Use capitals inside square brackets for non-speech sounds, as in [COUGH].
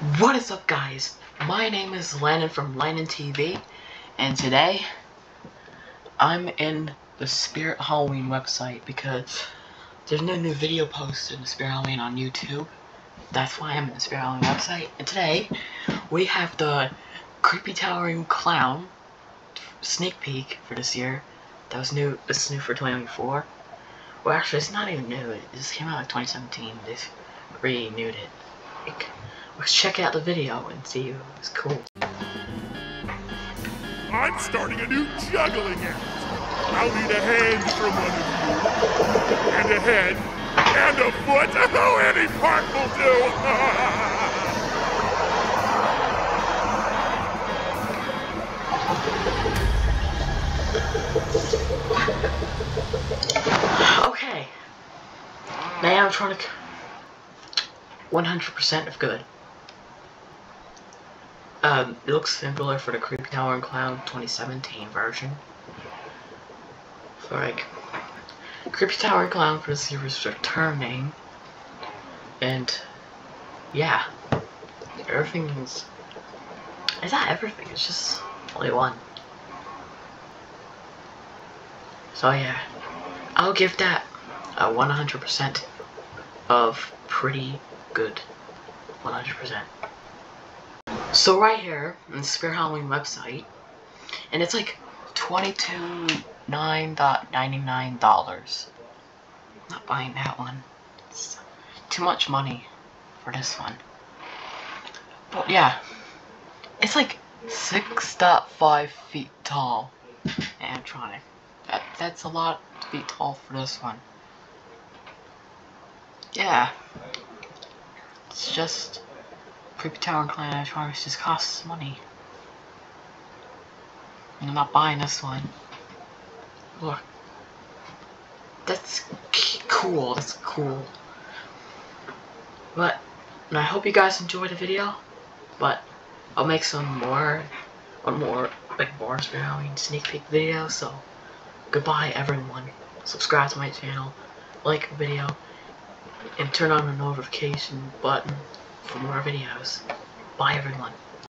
What is up guys? My name is Landyn from Landyn TV and today I'm in the Spirit Halloween website because there's no new video posted in the Spirit Halloween on YouTube. That's why I'm in the Spirit Halloween website. And today we have the Creepy Towering Clown sneak peek for this year. That was new is new for 2024. Well actually it's not even new, it just came out in 2017. They renewed it. Like, Let's check out the video and see if it's cool. I'm starting a new juggling act. I'll need a hand from one of you. And a head. And a foot. [LAUGHS] Oh, any part will do. [LAUGHS] okay. Now I'm trying Animatronic. 100% of good. Um, it looks similar for the Creepy Towering Clown 2017 version. So like, Creepy Towering Clown for the series returning, and yeah, everything is. It's not everything. It's just only one. So yeah, I'll give that a 100% of pretty good. 100%. So right here on the Spirit Halloween website, and it's like $22.99. Not buying that one. It's too much money for this one. But yeah, it's like 6.5 feet tall. Animatronic. That, that's a lot to be tall for this one. Yeah. It's just Creepy Towering Clown Animatronics just costs money. And I'm not buying this one. Look. That's cool. That's cool. But, I hope you guys enjoyed the video. But, I'll make some more, one more, like more Halloween sneak peek videos. So, goodbye everyone. Subscribe to my channel. Like the video and turn on the notification button for more videos. Bye everyone.